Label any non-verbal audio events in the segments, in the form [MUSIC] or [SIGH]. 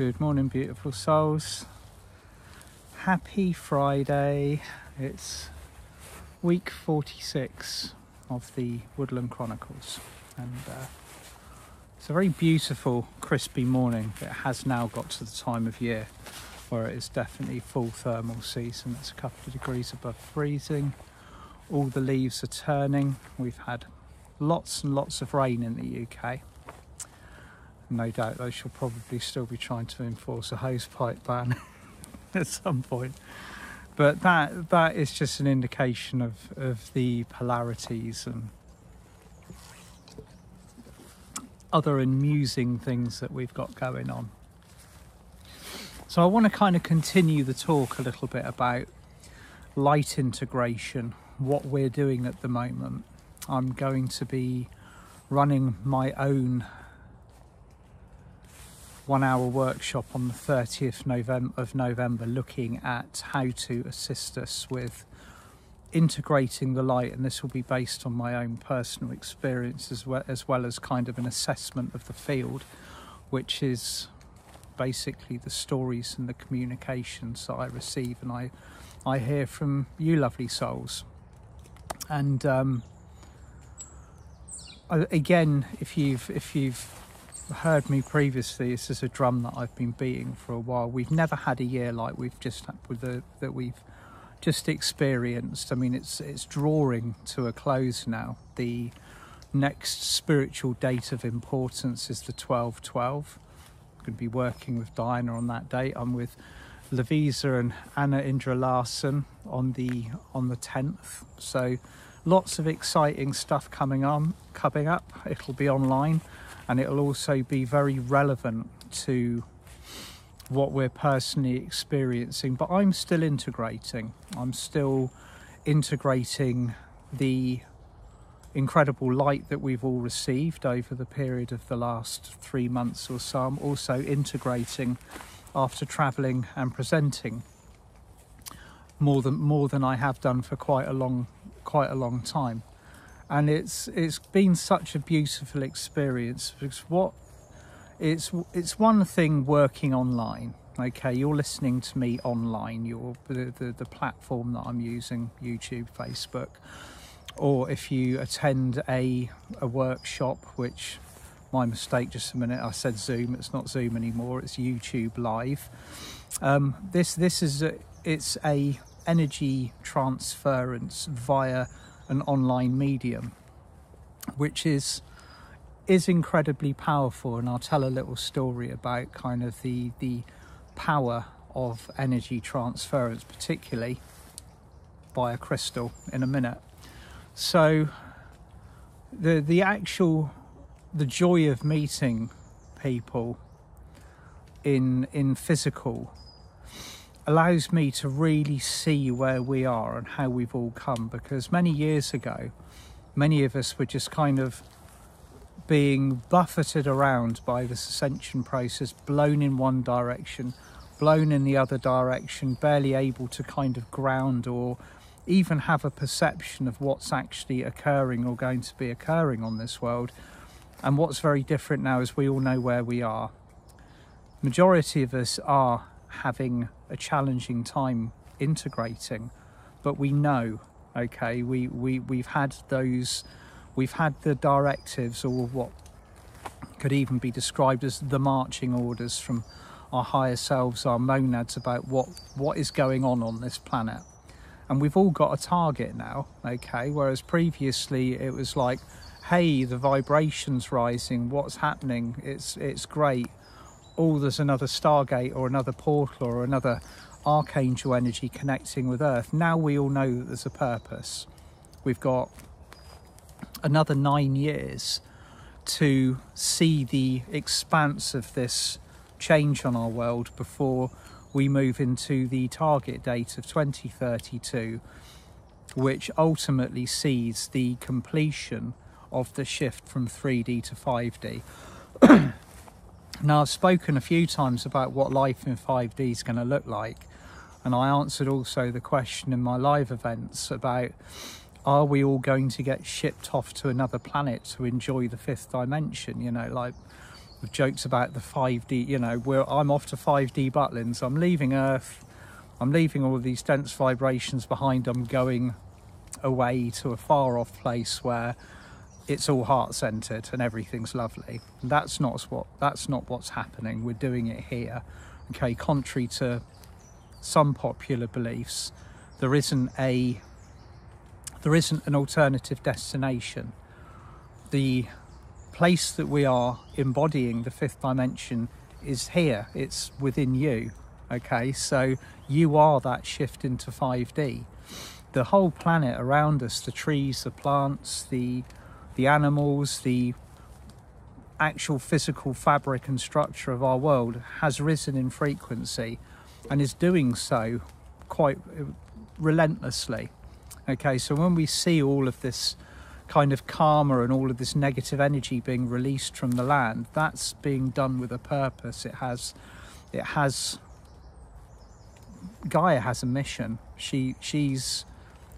Good morning, beautiful souls. Happy Friday. It's week 46 of the Woodland Chronicles, and uh, it's a very beautiful, crispy morning. It has now got to the time of year where it is definitely full thermal season. It's a couple of degrees above freezing. All the leaves are turning. We've had lots and lots of rain in the UK no doubt they shall probably still be trying to enforce a hosepipe ban [LAUGHS] at some point. But that that is just an indication of, of the polarities and other amusing things that we've got going on. So I want to kind of continue the talk a little bit about light integration, what we're doing at the moment. I'm going to be running my own one hour workshop on the 30th November of November looking at how to assist us with integrating the light and this will be based on my own personal experience as well as well as kind of an assessment of the field which is basically the stories and the communications that I receive and I I hear from you lovely souls. And um, again if you've if you've heard me previously, this is a drum that I've been beating for a while. We've never had a year like we've just had with the that we've just experienced. I mean, it's it's drawing to a close now. The next spiritual date of importance is the 1212. I'm going to be working with Diana on that date. I'm with Lavisa and Anna Indra Larson on the on the 10th. So lots of exciting stuff coming on coming up. It'll be online and it'll also be very relevant to what we're personally experiencing. But I'm still integrating, I'm still integrating the incredible light that we've all received over the period of the last three months or so. I'm also integrating after traveling and presenting more than more than I have done for quite a long quite a long time and it's it's been such a beautiful experience because what it's it's one thing working online okay? You're listening to me online you're the, the, the platform that i'm using youtube facebook. Or if you attend a a workshop which my mistake just a minute i said zoom it's not zoom anymore it's youtube live. Um, this this is a, it's a energy transference via an online medium, which is is incredibly powerful. And I'll tell a little story about kind of the the power of energy transference, particularly by a crystal, in a minute. So the the actual the joy of meeting people in in physical allows me to really see where we are and how we've all come because many years ago many of us were just kind of being buffeted around by this ascension process blown in one direction blown in the other direction barely able to kind of ground or even have a perception of what's actually occurring or going to be occurring on this world. And what's very different now is we all know where we are. Majority of us are having a challenging time integrating, but we know, okay, we, we, we've had those, we've had the directives or what could even be described as the marching orders from our higher selves, our monads about what, what is going on on this planet. And we've all got a target now, okay, whereas previously it was like, hey, the vibration's rising, what's happening? It's, it's great oh, there's another Stargate or another portal or another archangel energy connecting with Earth. Now we all know that there's a purpose. We've got another nine years to see the expanse of this change on our world before we move into the target date of 2032, which ultimately sees the completion of the shift from 3D to 5D. [CLEARS THROAT] Now, I've spoken a few times about what life in 5D is going to look like, and I answered also the question in my live events about are we all going to get shipped off to another planet to enjoy the fifth dimension? You know, like with jokes about the 5D. You know, where I'm off to 5D Butlins. I'm leaving Earth. I'm leaving all of these dense vibrations behind. I'm going away to a far off place where it's all heart centered and everything's lovely. That's not what that's not what's happening. We're doing it here. Okay, contrary to some popular beliefs, there isn't a there isn't an alternative destination. The place that we are embodying the fifth dimension is here. It's within you. Okay, so you are that shift into 5D. The whole planet around us, the trees, the plants, the the animals, the actual physical fabric and structure of our world has risen in frequency and is doing so quite uh, relentlessly. Okay, so when we see all of this kind of karma and all of this negative energy being released from the land, that's being done with a purpose. It has, it has. Gaia has a mission. She she's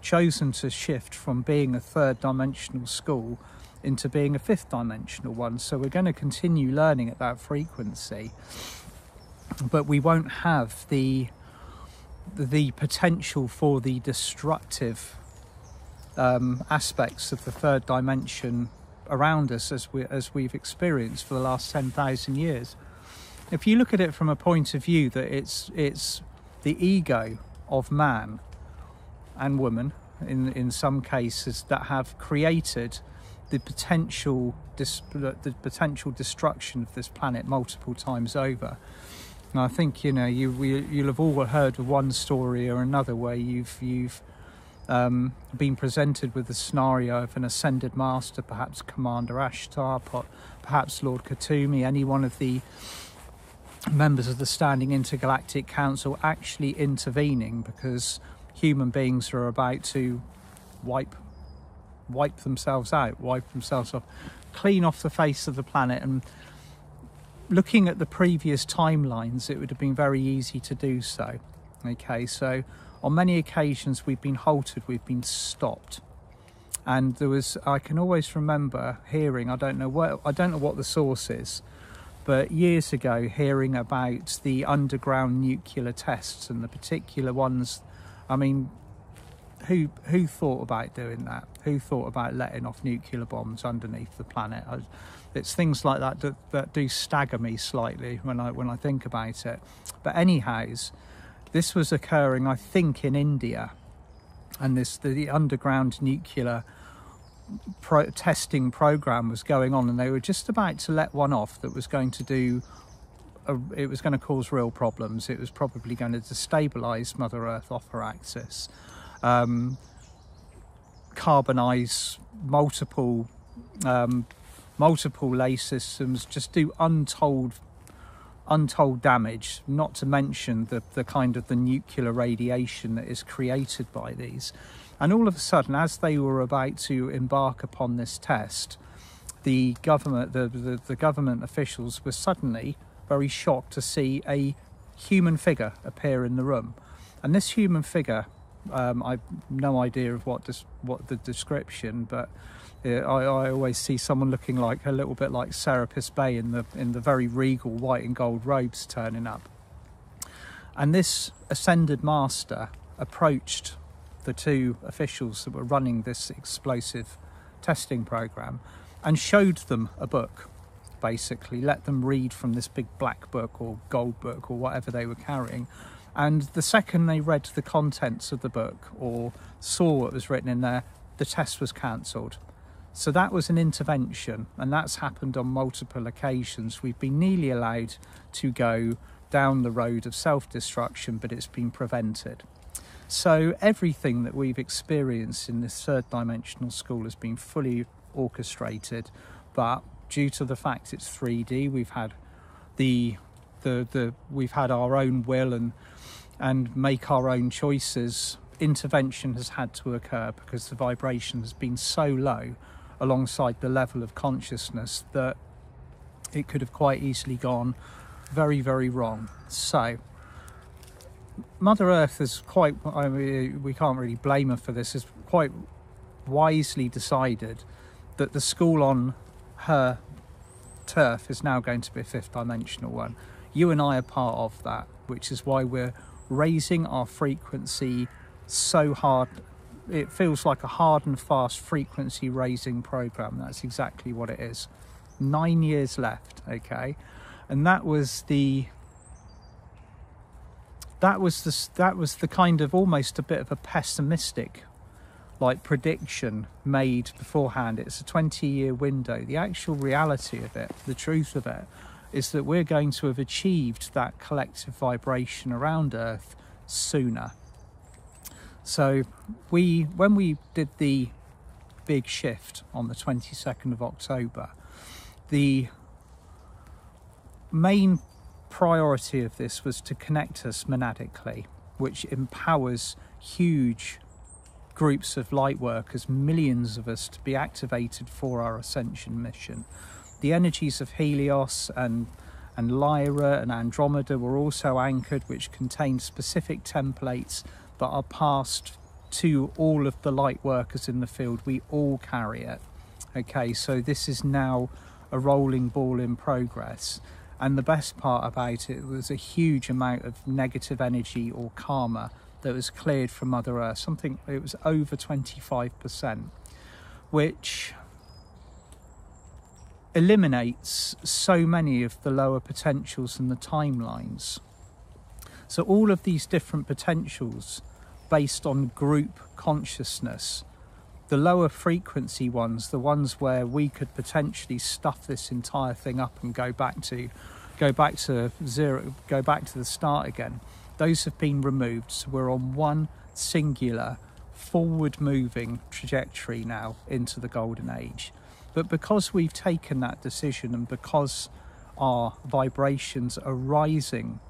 chosen to shift from being a third dimensional school into being a fifth dimensional one. So we're going to continue learning at that frequency, but we won't have the the potential for the destructive um, aspects of the third dimension around us as we as we've experienced for the last ten thousand years. If you look at it from a point of view that it's it's the ego of man and women in in some cases that have created the potential the potential destruction of this planet multiple times over. And I think you know you you'll have all heard of one story or another where you've you've um, been presented with the scenario of an ascended master, perhaps Commander Ashtar, perhaps Lord Kuthumi, any one of the members of the Standing Intergalactic Council actually intervening because human beings are about to wipe wipe themselves out, wipe themselves off, clean off the face of the planet. And looking at the previous timelines, it would have been very easy to do so. Okay, so on many occasions we've been halted, we've been stopped. And there was, I can always remember hearing, I don't know what, I don't know what the source is, but years ago hearing about the underground nuclear tests and the particular ones I mean, who who thought about doing that? Who thought about letting off nuclear bombs underneath the planet? It's things like that that, that do stagger me slightly when I when I think about it. But anyhows, this was occurring, I think, in India, and this the underground nuclear pro- testing program was going on, and they were just about to let one off that was going to do a, it was going to cause real problems. It was probably going to destabilize Mother Earth off her axis, um, carbonize multiple um, multiple ley systems, just do untold untold damage. Not to mention the the kind of the nuclear radiation that is created by these. And all of a sudden, as they were about to embark upon this test, the government, the, the, the government officials were suddenly very shocked to see a human figure appear in the room. And this human figure, um, I've no idea of what what the description, but uh, I, I, always see someone looking like a little bit like Serapis Bey in the in the very regal white and gold robes turning up. And this ascended master approached the two officials that were running this explosive testing program and showed them a book basically, let them read from this big black book or gold book or whatever they were carrying. And the second they read the contents of the book or saw what was written in there, the test was cancelled. So that was an intervention, and that's happened on multiple occasions. We've been nearly allowed to go down the road of self destruction, but it's been prevented. So everything that we've experienced in this third dimensional school has been fully orchestrated, but due to the fact it's 3D, we've had the the the we've had our own will and and make our own choices. Intervention has had to occur because the vibration has been so low alongside the level of consciousness that it could have quite easily gone very very wrong. So Mother Earth is quite I mean, we can't really blame her for this has quite wisely decided that the school on her turf is now going to be a fifth dimensional one. You and I are part of that, which is why we're raising our frequency so hard. It feels like a hard and fast frequency raising program. That's exactly what it is. Nine years left, okay? And that was the that was the that was the kind of almost a bit of a pessimistic like prediction made beforehand. It's a 20 year window. The actual reality of it, the truth of it, is that we're going to have achieved that collective vibration around Earth sooner. So we when we did the big shift on the 22nd of October, the main priority of this was to connect us monadically, which empowers huge groups of light workers, millions of us, to be activated for our ascension mission. The energies of Helios and and Lyra and Andromeda were also anchored, which contain specific templates that are passed to all of the light workers in the field. We all carry it. Okay, so this is now a rolling ball in progress. And the best part about it was a huge amount of negative energy or karma that was cleared from Mother Earth. Something, it was over 25%, which eliminates so many of the lower potentials and the timelines. So, all of these different potentials based on group consciousness the lower frequency ones, the ones where we could potentially stuff this entire thing up and go back to go back to zero, go back to the start again. Those have been removed, so we're on one singular forward moving trajectory now into the golden age. But because we've taken that decision and because our vibrations are rising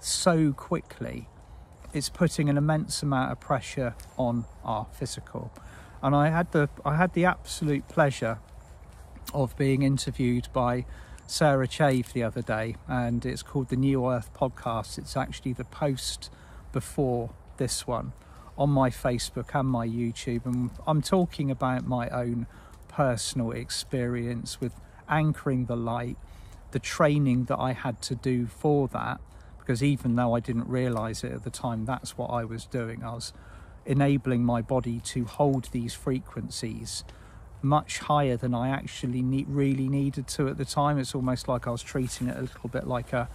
so quickly, it's putting an immense amount of pressure on our physical and I had the I had the absolute pleasure of being interviewed by Sarah Chave the other day, and it's called the New Earth Podcast. It's actually the post before this one on my Facebook and my YouTube, and I'm talking about my own personal experience with anchoring the light, the training that I had to do for that, because even though I didn't realize it at the time, that's what I was doing. I was enabling my body to hold these frequencies much higher than I actually need, really needed to at the time. It's almost like I was treating it a little bit like a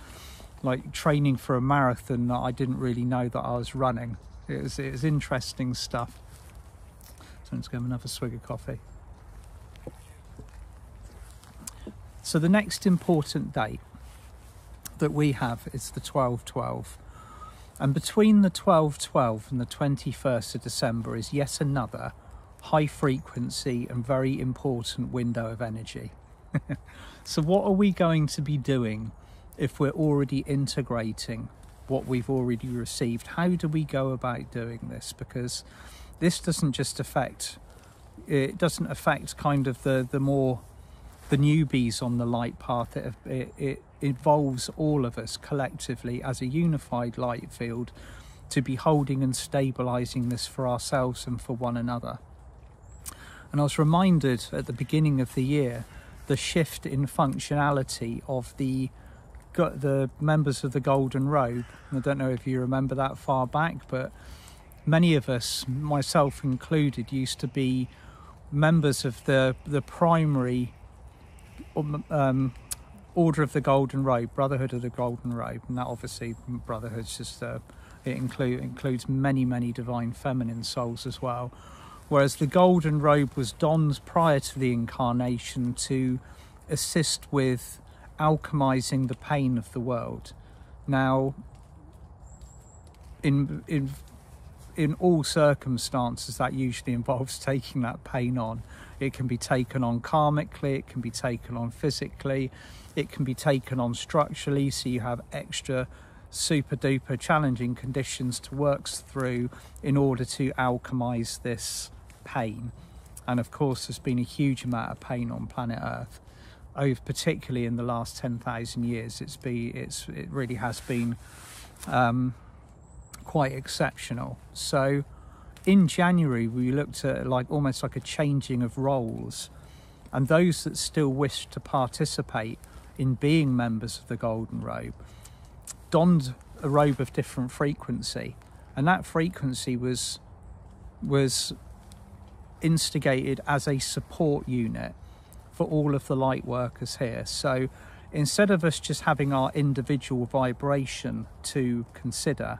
like training for a marathon that I didn't really know that I was running. It was it was interesting stuff. So let's go have another swig of coffee. So the next important date that we have is the 1212 and between the 1212 and the 21st of December is yet another high frequency and very important window of energy. [LAUGHS] so, what are we going to be doing if we're already integrating what we've already received? How do we go about doing this? Because this doesn't just affect it doesn't affect kind of the the more the newbies on the light path it, it, it involves all of us collectively as a unified light field to be holding and stabilizing this for ourselves and for one another. And I was reminded at the beginning of the year the shift in functionality of the the members of the Golden Robe. I don't know if you remember that far back, but many of us, myself included, used to be members of the the primary um, um Order of the Golden Robe, Brotherhood of the Golden Robe, and that obviously Brotherhood's just uh, it include, includes many many divine feminine souls as well. Whereas the Golden Robe was donned prior to the incarnation to assist with alchemizing the pain of the world. Now, in in in all circumstances, that usually [LAUGHS] involves taking that pain on. It can be taken on karmically, it can be taken on physically, it can be taken on structurally, so you have extra super duper challenging conditions to work through in order to alchemize this pain. And of course, there's been a huge amount of pain on planet Earth, over particularly in the last 10,000 years. It's be it's it really has been um, quite exceptional. So, in January, we looked at like almost like a changing of roles And those that still wish to participate in being members of the Golden Robe donned a robe of different frequency, and that frequency was was instigated as a support unit for all of the light workers here. So instead of us just having our individual vibration to consider,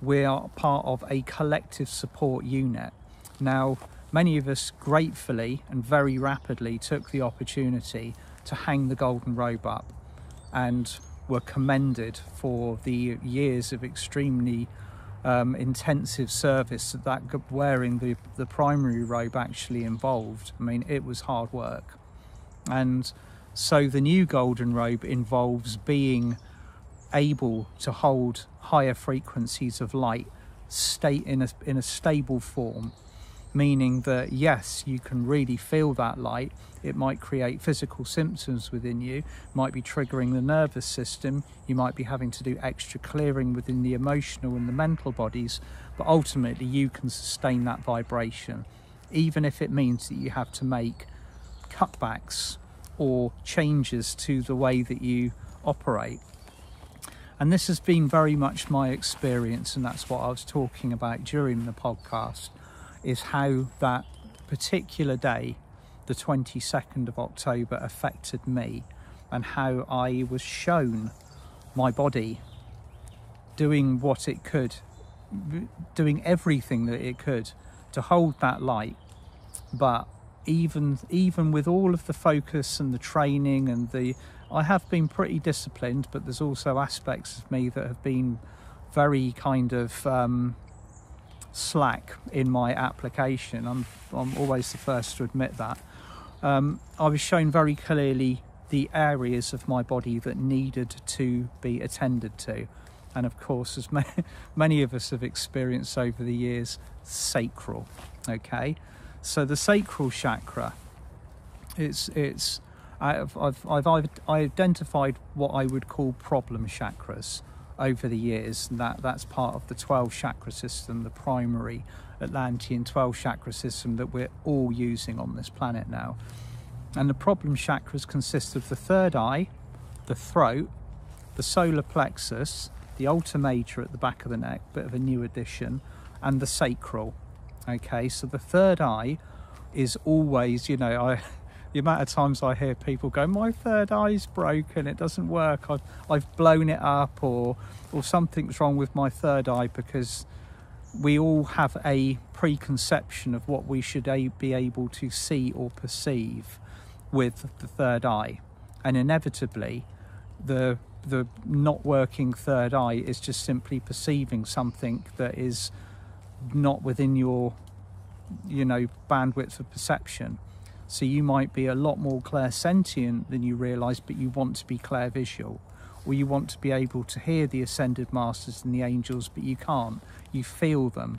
we are part of a collective support unit. Now, many of us gratefully and very rapidly took the opportunity to hang the golden robe up and were commended for the years of extremely um, intensive service that wearing the, the primary robe actually involved. I mean, it was hard work. And so the new golden robe involves being able to hold higher frequencies of light state in a, in a stable form meaning that yes, you can really feel that light. It might create physical symptoms within you, might be triggering the nervous system, you might be having to do extra clearing within the emotional and the mental bodies, but ultimately you can sustain that vibration, even if it means that you have to make cutbacks or changes to the way that you operate. And this has been very much my experience, and that's what I was talking about during the podcast is how that particular day, the 22nd of October, affected me and how I was shown my body doing what it could, doing everything that it could to hold that light. But even even with all of the focus and the training and the I have been pretty disciplined, but there's also aspects of me that have been very kind of um, slack in my application. I'm, I'm always the first to admit that. Um, I was shown very clearly the areas of my body that needed to be attended to. And of course, as [LAUGHS] many many of us have experienced over the years, sacral. Okay, so the sacral chakra, it's it's I've I've, I've identified what I would call problem chakras over the years. That that's part of the 12 chakra system, the primary Atlantean 12 chakra system that we're all using on this planet now. And the problem chakras consist of the third eye, the throat, the solar plexus, the alta major at the back of the neck, bit of a new addition, and the sacral. Okay, so the third eye is always, you know, I [LAUGHS] the amount of times I hear people go, "My third eye's broken, it doesn't work. I've I've blown it up, or or something's wrong with my third eye," because we all have a preconception of what we should be able to see or perceive with the third eye, and inevitably, the the not working third eye is just simply perceiving something that is not within your you know bandwidth of perception so you might be a lot more clairsentient than you realise, but you want to be clairvisual. Or you want to be able to hear the ascended masters and the angels, but you can't. You feel them.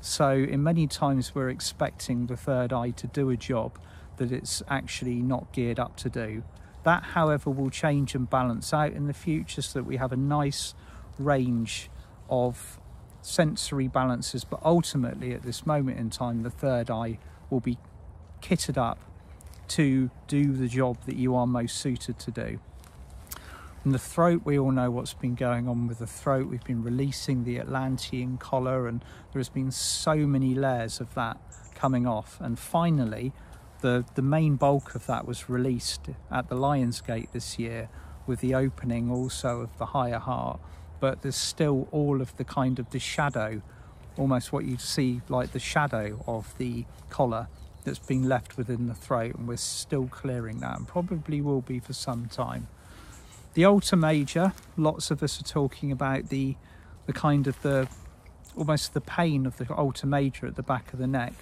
So, in many times, we're expecting the third eye to do a job that it's actually not geared up to do. That, however, will change and balance out in the future so that we have a nice range of sensory balances. But ultimately, at this moment in time, the third eye will be kitted up to do the job that you are most suited to do. And the throat, we all know what's been going on with the throat. We've been releasing the Atlantean collar, and there has been so many layers of that coming off. And finally, the, the main bulk of that was released at the Lion's Gate this year with the opening also of the higher heart. But there's still all of the kind of the shadow, almost what you see like the shadow of the collar that's been left within the throat and we're still clearing that and probably will be for some time. The alta major, lots of us are talking about the the kind of the almost the pain of the alta major at the back of the neck.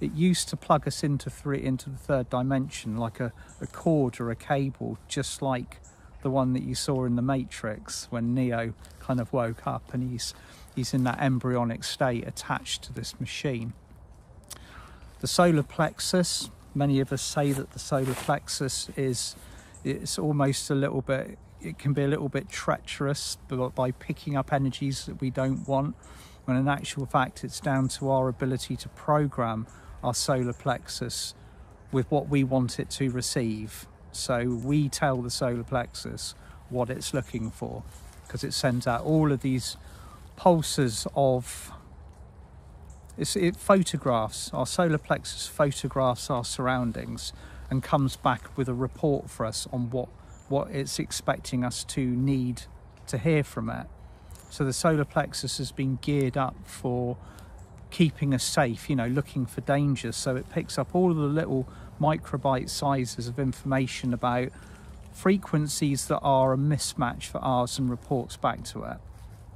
It used to plug us into three into the third dimension like a, a cord or a cable, just like the one that you saw in the Matrix when Neo kind of woke up and he's he's in that embryonic state attached to this machine. The solar plexus, many of us say that the solar plexus is it's almost a little bit it can be a little bit treacherous by picking up energies that we don't want when in actual fact it's down to our ability to program our solar plexus with what we want it to receive. So we tell the solar plexus what it's looking for because it sends out all of these pulses of it photographs our solar plexus photographs our surroundings and comes back with a report for us on what what it's expecting us to need to hear from it so the solar plexus has been geared up for keeping us safe you know looking for dangers so it picks up all of the little microbyte sizes of information about frequencies that are a mismatch for ours and reports back to it.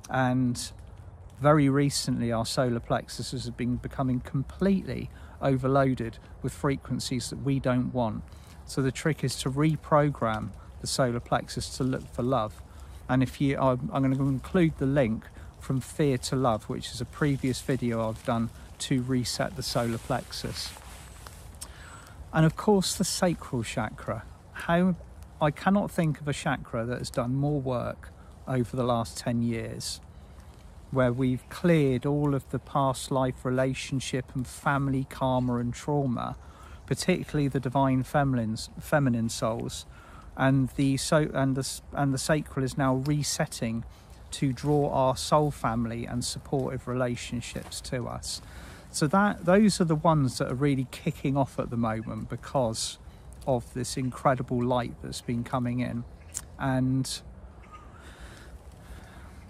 And very recently, our solar plexus has been becoming completely overloaded with frequencies that we don't want. So the trick is to reprogram the solar plexus to look for love. And if you, I'm, I'm going to include the link from Fear to Love, which is a previous video I've done to reset the solar plexus. And of course, the sacral chakra. How I cannot think of a chakra that has done more work over the last 10 years, where we've cleared all of the past life relationship and family karma and trauma, particularly the divine feminines, feminine souls, and the so and the and the sacral is now resetting to draw our soul family and supportive relationships to us. So that those are the ones that are really kicking off at the moment because of this incredible light that's been coming in. And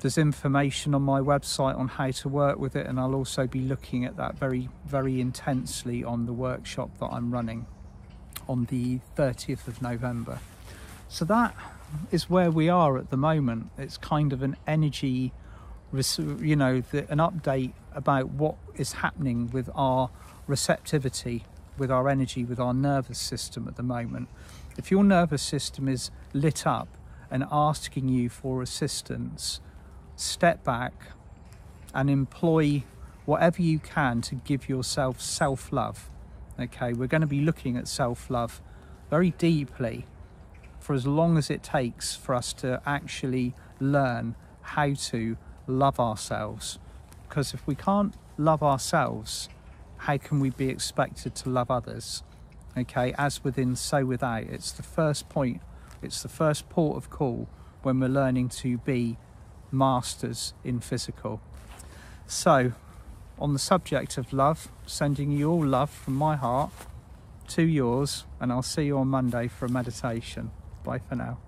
there's information on my website on how to work with it, and I'll also be looking at that very, very intensely on the workshop that I'm running on the 30th of November. So that is where we are at the moment. It's kind of an energy, you know, the, an update about what is happening with our receptivity with our energy, with our nervous system at the moment. If your nervous system is lit up and asking you for assistance, step back and employ whatever you can to give yourself self love. Okay, we're going to be looking at self love very deeply for as long as it takes for us to actually learn how to love ourselves. Because if we can't love ourselves, how can we be expected to love others? Okay, as within, so without. It's the first point, it's the first port of call when we're learning to be masters in physical. So, on the subject of love, sending you all love from my heart to yours, and I'll see you on Monday for a meditation. Bye for now.